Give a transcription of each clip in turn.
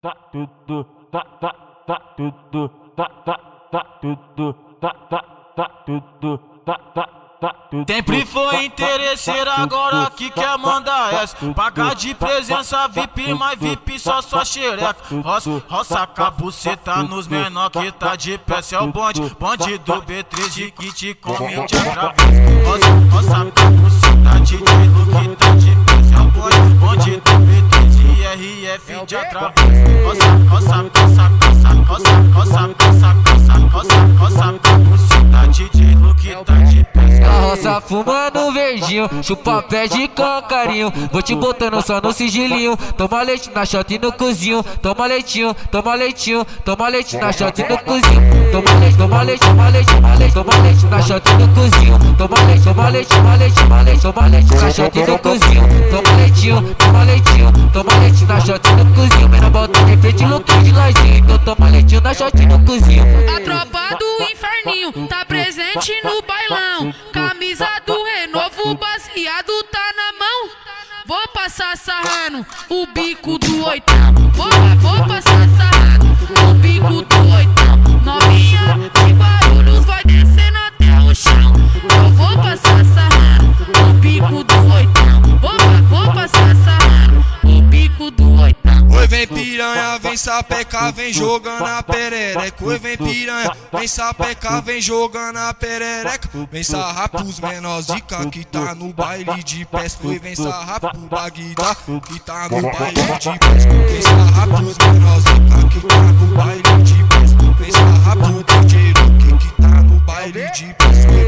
tá tudo, tá tá tá tudo, tá tá tá tudo, tá tá tá tudo, tá tá tá tudo. Sempre foi interesseiro, agora que quer mandar essa. Pagar de presença VIP, mas VIP só sua xereca. Roça, roça cabuceta nos menor que tá de pé. Cê é o bonde, bonde do B3 de que te come te atravessa. Roça, roça cabuceta de Dilo que tá de pé. RF de atravessa. Roça, roça, roça, roça, roça, roça, roça, roça, roça, roça Dilo que tá de pé. Na roça fumando verdinho, chupa pé de carinho. Vou te botando só no sigilinho. Toma leite na shot e no cozinho. Toma leitinho, toma leitinho, toma leite na shot e no cozinho. Toma leite, toma leite, toma leite, toma leite, toma leite na shot e no cozinho. Toma leite, toma leite, toma leite, toma leite, toma leite na shot e no cozinho. Toma leitinho, toma leitinho, toma leite na shot e no cozinho. Menina bota de frente, louco de ladinho. Então toma leitinho na shot e no cozinho. A tropa do inferninho tá presente no bailão. Camisa do renovo, baseado tá na mão. Vou passar sarrando o bico do oitão. Vou, vou sapeca, vem jogando a perereca. Oi, vem piranha, vem sapeca, vem jogando a perereca. Vem sarrar pros menores de cá que tá no baile de pesca. Oi, vem sarrar pro Bagdá que tá no baile de pesca. Vem sarrar pros menores de cá que tá no baile de pesca. Vem sarrar pro Luke que tá no baile de pesca.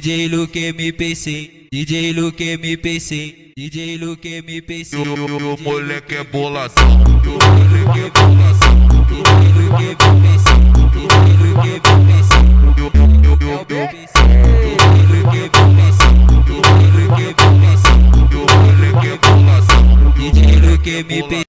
DJ Luke MPC, DJ Luke MPC, DJ Luke MPC. E o moleque é bolação, o moleque é bolação, DJ Luke MPC, DJ Luke MPC. moleque é MPC.